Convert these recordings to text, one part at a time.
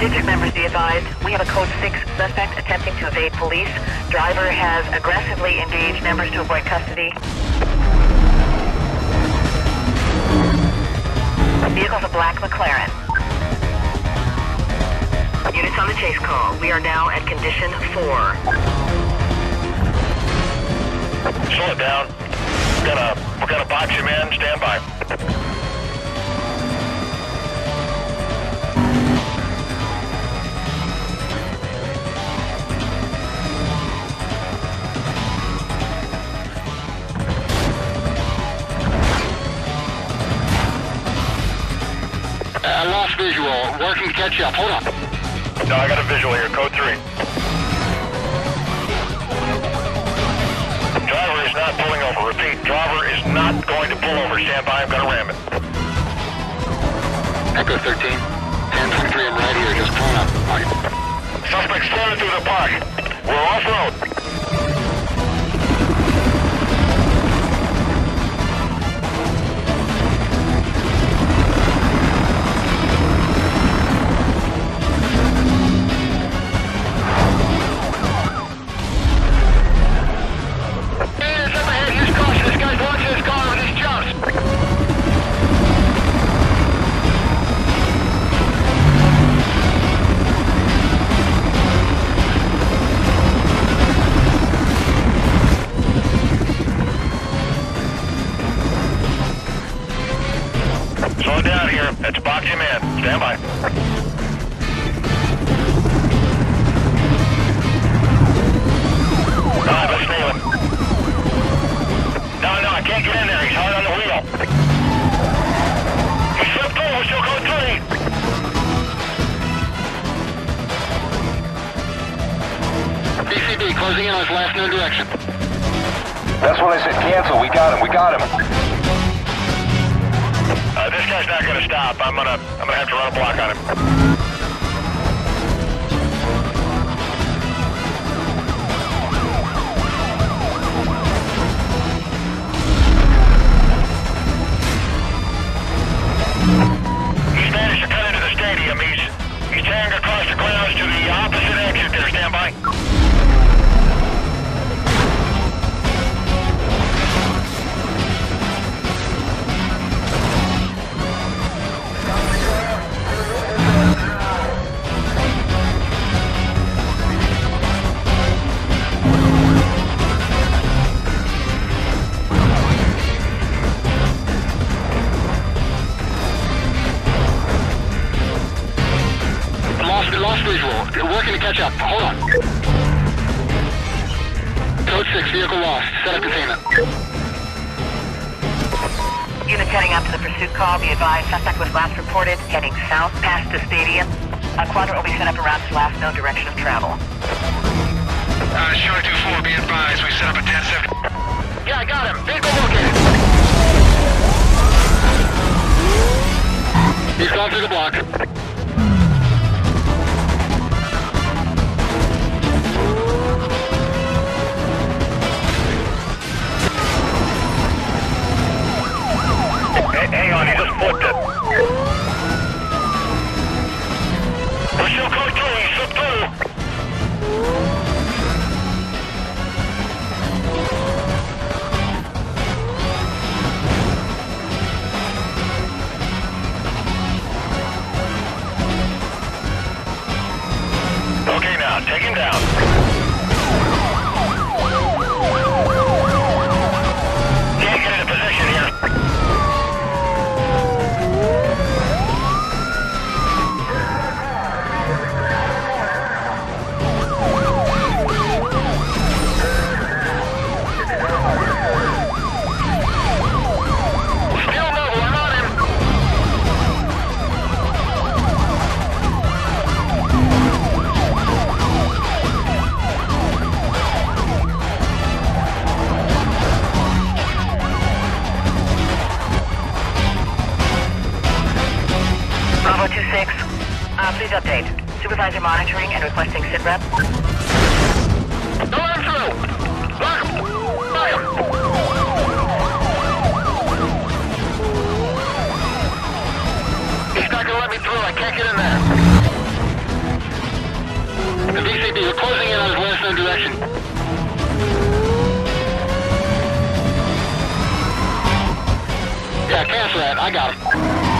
District members be advised, we have a code 6 suspect attempting to evade police. Driver has aggressively engaged members to avoid custody. Vehicle's a black McLaren. Units on the chase call. We are now at condition 4. Slow it down. We're gonna, we're gonna box him in. Stand by. Visual. Working to catch up. Hold on. No, I got a visual here. Code 3. Driver is not pulling over. Repeat, driver is not going to pull over. Stand by. I'm gonna ram it. Echo 13. 1023, I'm right here. Just pulling up. Right. Suspect slowing through the park. We're off wheel. He slipped through. We're still code three. VCB closing in on his last known direction. That's when I said cancel. We got him. We got him. This guy's not gonna stop. I'm gonna, I'm gonna have to run a block on him. Lost, lost visual. Working to catch up. Hold on. Code 6, vehicle lost. Set up containment. Units heading out to the pursuit call. Be advised, suspect was last reported heading south past the stadium. A quadrant will be set up around his last known direction of travel. Uh, Short 2-4, be advised. We set up a 10-7. Yeah, I got him. Vehicle located. He's gone through the block. Bravo 2-6. Uh, please update. Supervisor monitoring and requesting sit rep. Go through! Lock! Fire! He's not gonna let me through. I can't get in there. The VCB, you're closing in on his last direction. Yeah, cancel that. I got him.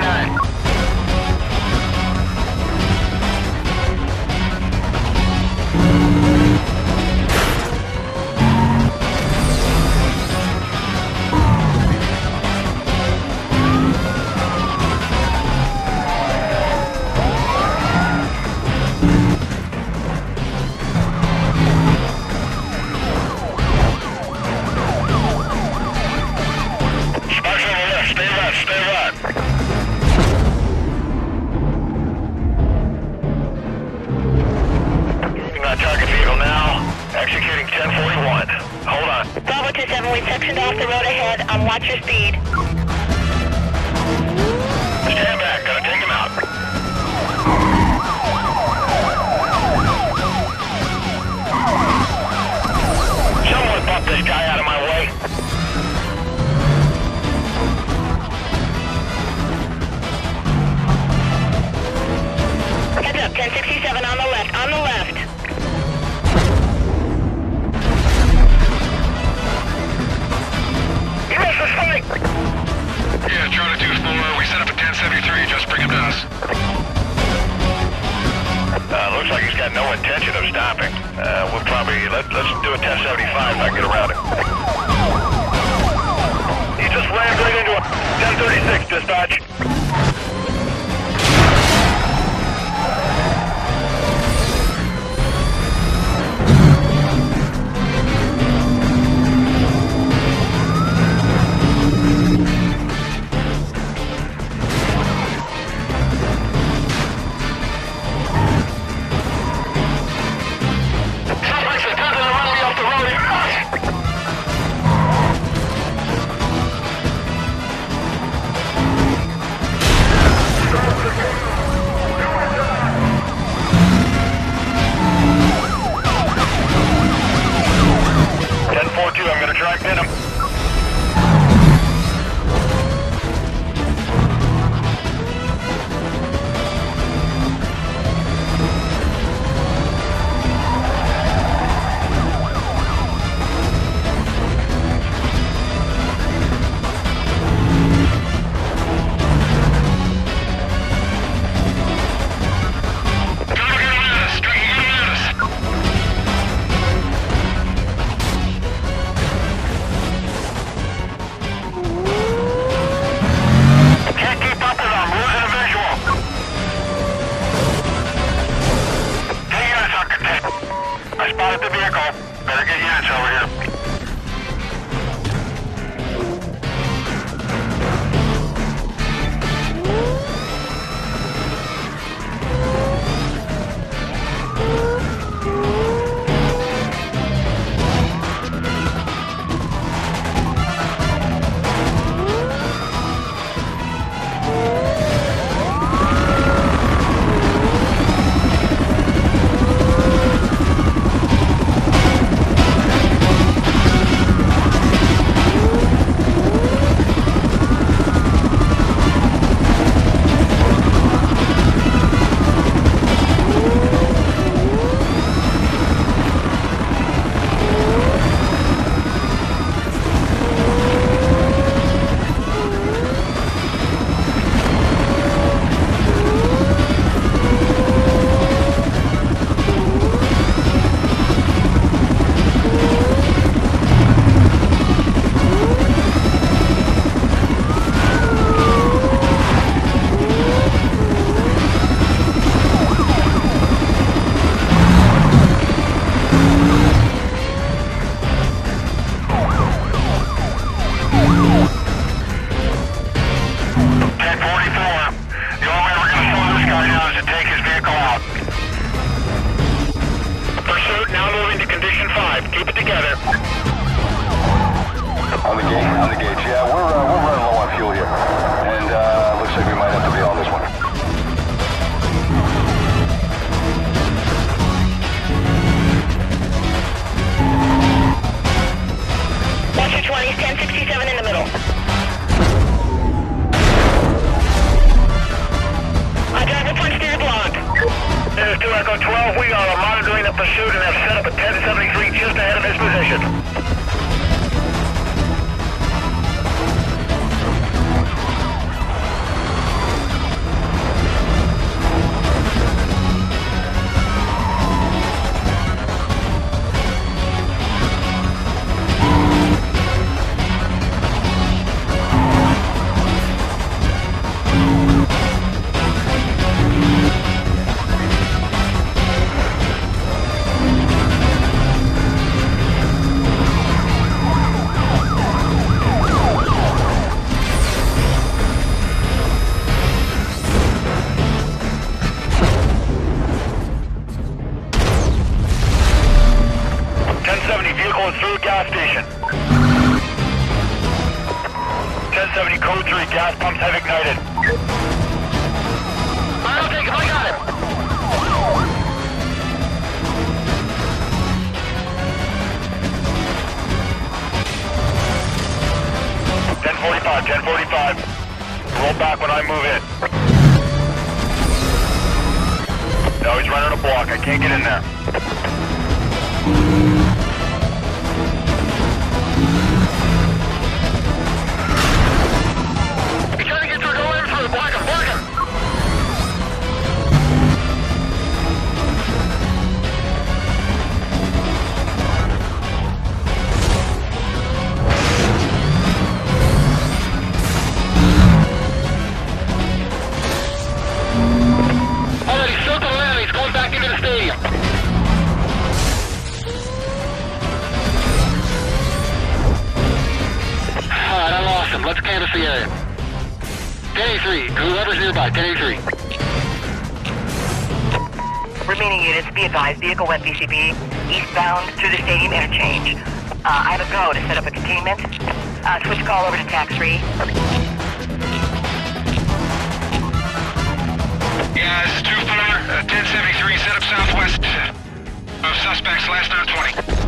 59. We've sectioned off the road ahead. Um, watch your speed. had no intention of stopping. Uh, we'll probably, let, let's do a 1075 if I get around it. He just rammed right into a 1036, dispatch. Black Venom. Of is through gas station. Ten seventy code three gas pumps have ignited. I'll take him, I got him. Ten forty five, ten forty five. Roll back when I move in. No, he's running a block. I can't get in there. 1083, whoever's nearby, 1083. Remaining units, be advised, vehicle went VCB, eastbound through the stadium interchange. Uh, I have a go to set up a containment. Uh, switch call over to tac 3. Yeah, this is 2-4, uh, 1073, set up southwest of suspects, last known 20.